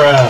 Bruh.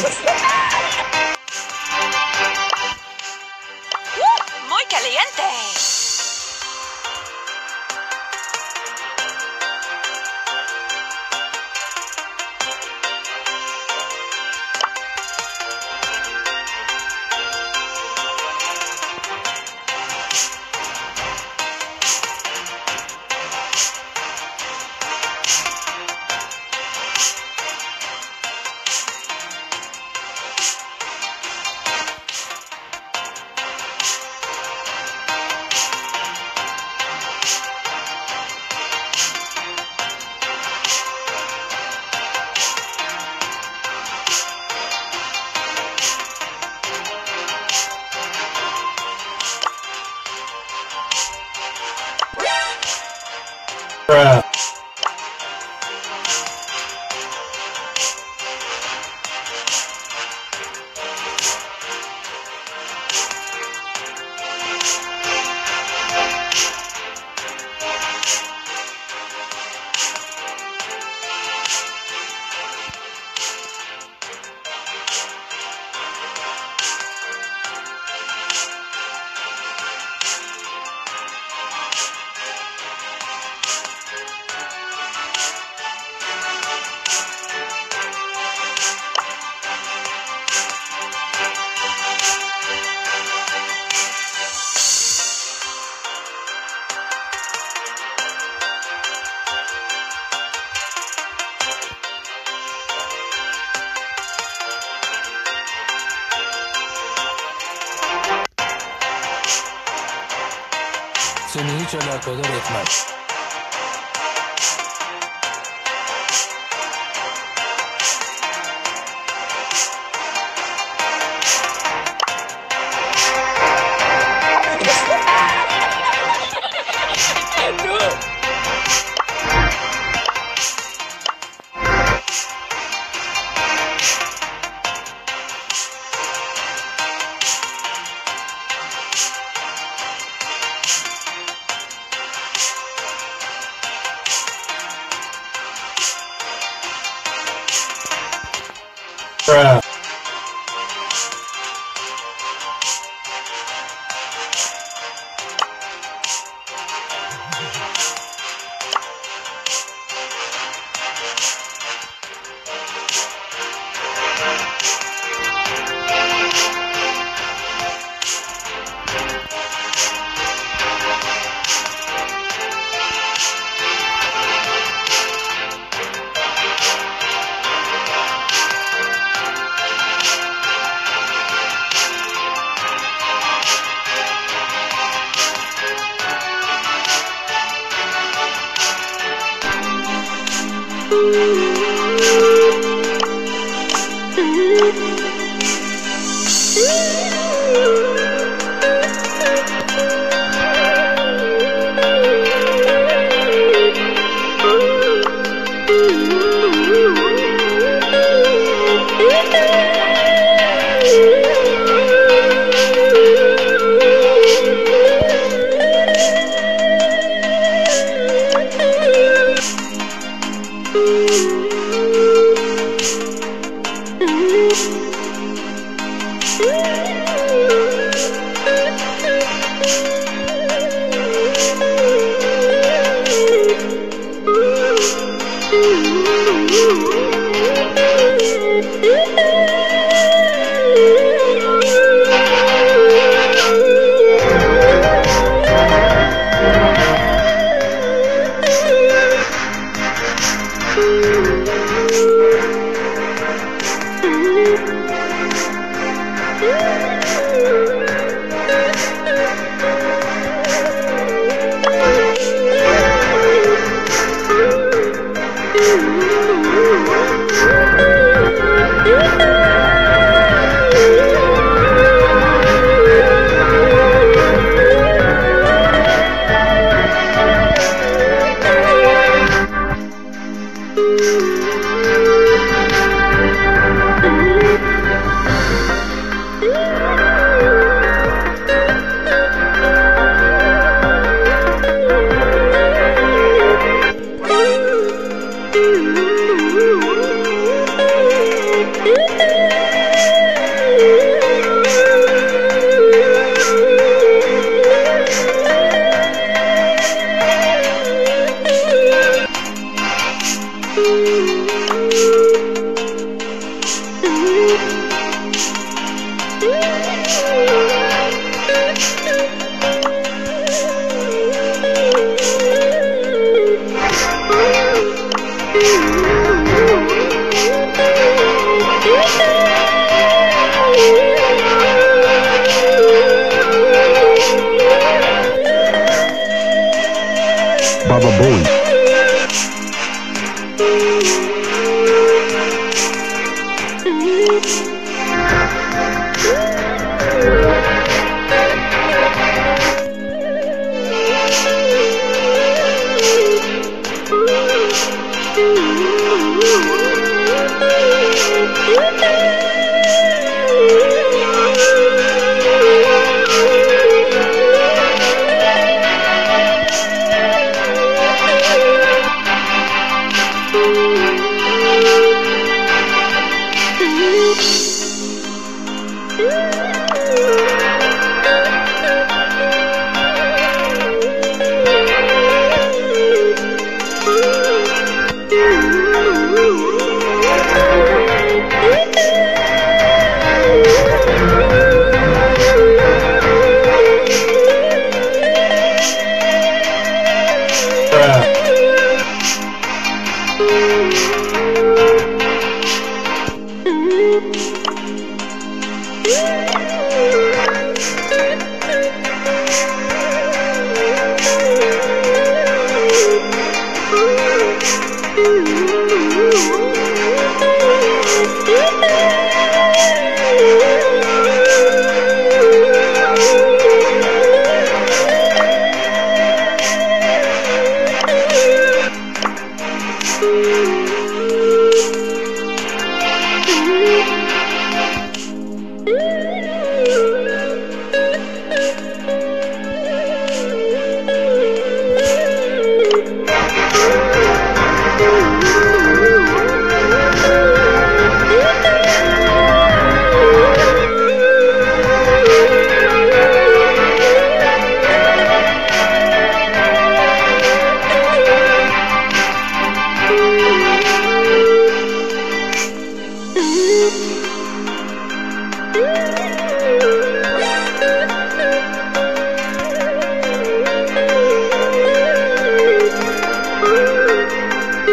Yeah! hiç alakadar etmez. Bruh. ¡Gracias!